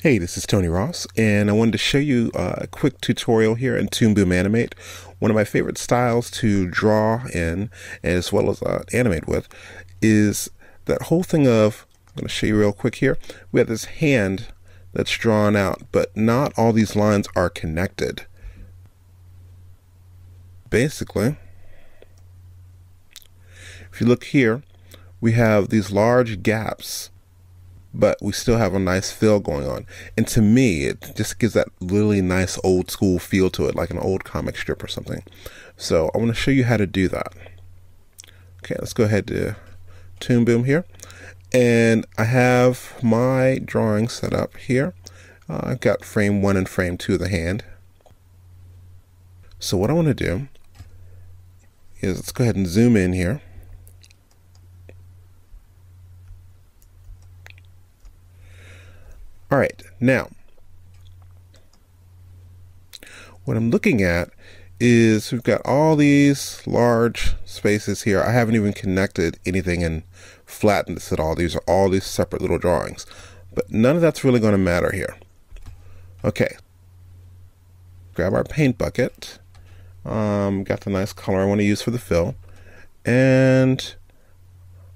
Hey, this is Tony Ross, and I wanted to show you a quick tutorial here in Toon Boom Animate. One of my favorite styles to draw in, as well as uh, animate with, is that whole thing of, I'm going to show you real quick here. We have this hand that's drawn out, but not all these lines are connected. Basically, if you look here, we have these large gaps but we still have a nice feel going on. And to me, it just gives that really nice old school feel to it, like an old comic strip or something. So I want to show you how to do that. Okay, let's go ahead to Toon Boom here. And I have my drawing set up here. Uh, I've got frame one and frame two of the hand. So what I want to do is let's go ahead and zoom in here. All right, now, what I'm looking at is we've got all these large spaces here. I haven't even connected anything and flattened this at all. These are all these separate little drawings, but none of that's really going to matter here. Okay, grab our paint bucket. Um, got the nice color I want to use for the fill. And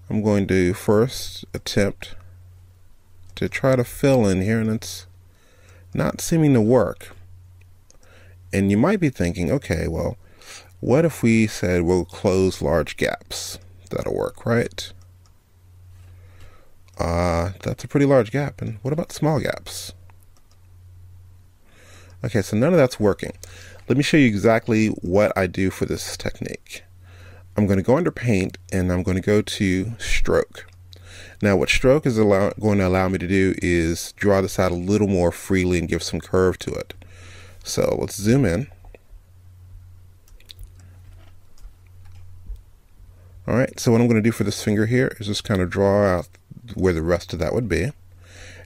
I'm going to first attempt to try to fill in here and it's not seeming to work. And you might be thinking, okay, well, what if we said we'll close large gaps? That'll work, right? Uh, that's a pretty large gap. And what about small gaps? Okay, so none of that's working. Let me show you exactly what I do for this technique. I'm going to go under paint and I'm going to go to stroke. Now what stroke is allow, going to allow me to do is draw this out a little more freely and give some curve to it. So let's zoom in. All right, so what I'm going to do for this finger here is just kind of draw out where the rest of that would be.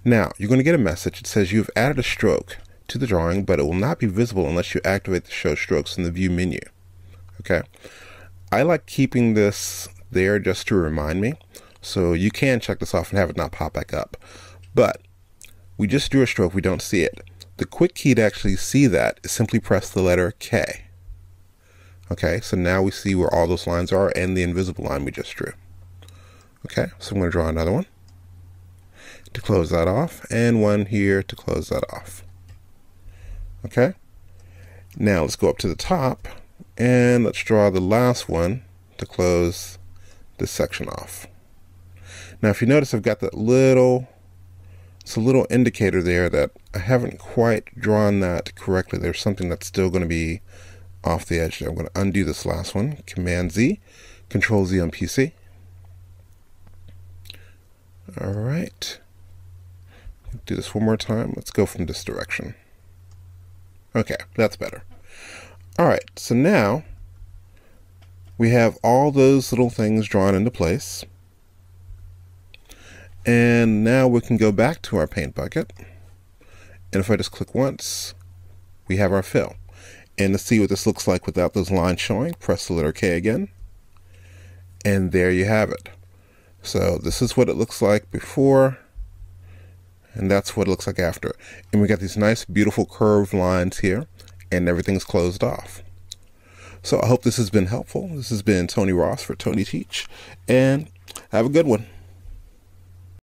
Now, you're going to get a message. It says you've added a stroke to the drawing, but it will not be visible unless you activate the show strokes in the view menu. Okay. I like keeping this there just to remind me. So you can check this off and have it not pop back up. But we just drew a stroke, we don't see it. The quick key to actually see that is simply press the letter K. Okay, so now we see where all those lines are and the invisible line we just drew. Okay, so I'm going to draw another one to close that off and one here to close that off. Okay, now let's go up to the top and let's draw the last one to close this section off. Now, if you notice, I've got that little, it's a little indicator there that I haven't quite drawn that correctly. There's something that's still going to be off the edge. I'm going to undo this last one. Command Z, Control Z on PC. All right. Do this one more time. Let's go from this direction. Okay, that's better. All right, so now we have all those little things drawn into place. And now we can go back to our paint bucket. And if I just click once, we have our fill. And to see what this looks like without those lines showing, press the letter K again. And there you have it. So this is what it looks like before. And that's what it looks like after. And we got these nice, beautiful curved lines here. And everything's closed off. So I hope this has been helpful. This has been Tony Ross for Tony Teach. And have a good one.